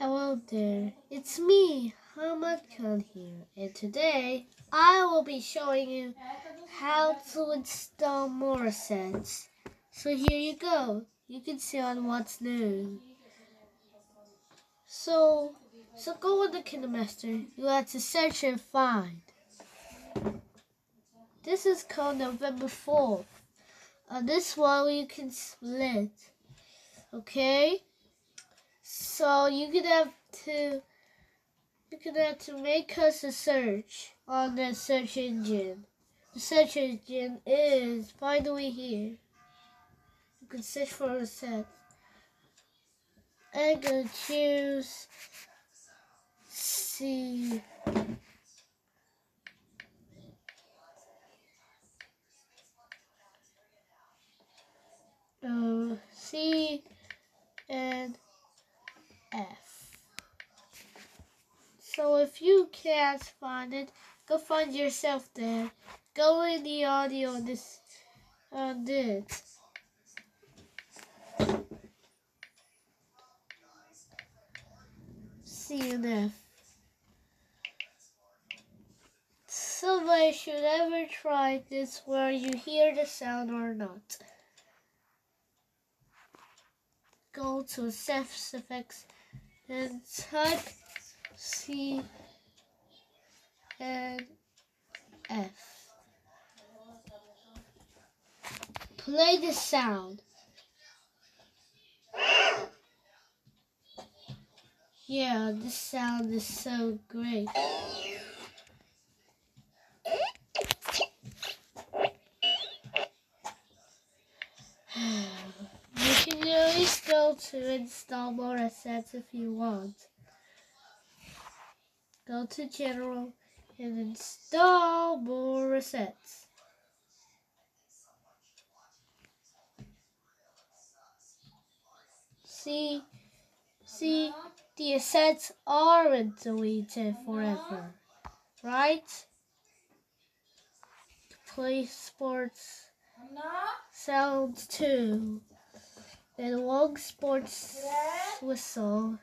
Hello there, it's me, Hamad Khan here, and today I will be showing you how to install more. So here you go, you can see on what's new. So, so go with the KineMaster, you have to search and find. This is called November 4th. On this one you can split, okay? So you could have to you could have to make us a search on the search engine. The search engine is finally here. You can search for a set. I'm gonna choose C uh, C and F. So if you can't find it, go find yourself there. Go in the audio on this on this. C and F. Somebody should ever try this where you hear the sound or not. Go to Effects Effects and type C and F. Play the sound. Yeah, this sound is so great. You can always go to install more assets if you want. Go to general and install more assets. See, see, the assets aren't deleted forever, right? Play sports sounds too. Then long sports whistle.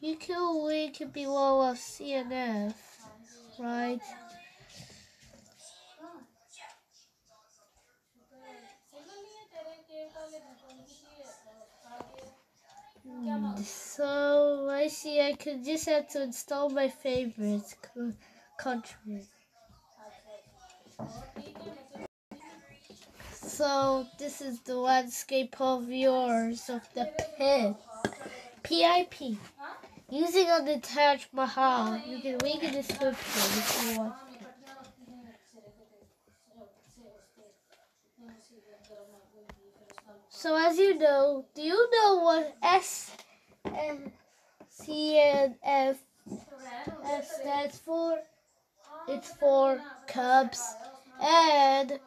You can link below of CNF, right? Hmm, So I see I could just have to install my favorite country. So this is the landscape of yours of the pit. PIP. Using a detached Mahal. You can link in the description if you want. So as you know, do you know what S and C and F F stands for? It's for cubs and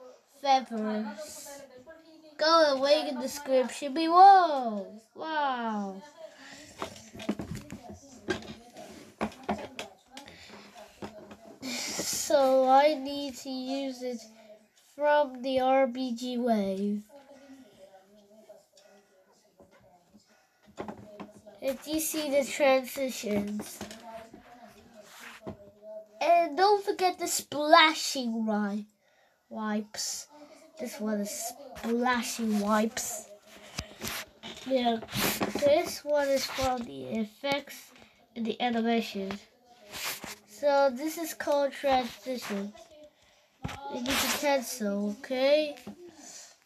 feathers. Go and link in the description below. Wow. So I need to use it from the RBG wave. If you see the transitions. And don't forget the splashing wi- wipes. This one is splashing wipes. Yeah, this one is from the effects and the animation. So this is called transition. You can cancel, okay?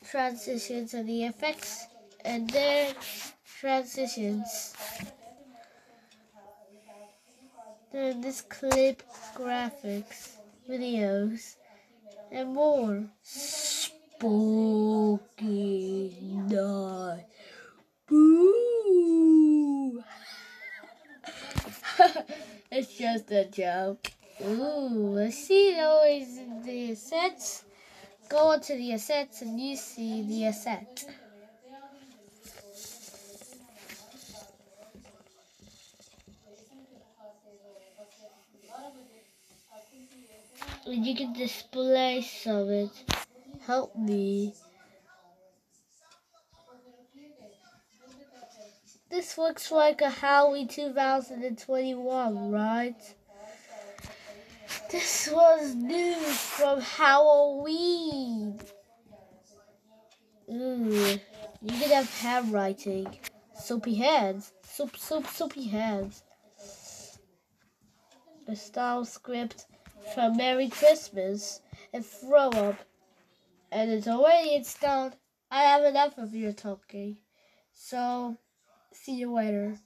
Transitions and the effects and then transitions. Then this clip graphics, videos, and more. Spooky night. Boo! it's just a joke. Ooh, I see always the assets. Go on to the assets and you see the asset. And you can display some of it. Help me. This looks like a Halloween 2021, right? This was news from Halloween. Ooh, you can have handwriting. Soapy hands. Soap, soap, soapy hands. The style script from Merry Christmas and throw up. And it's already installed. I have enough of your talking. So, see you later.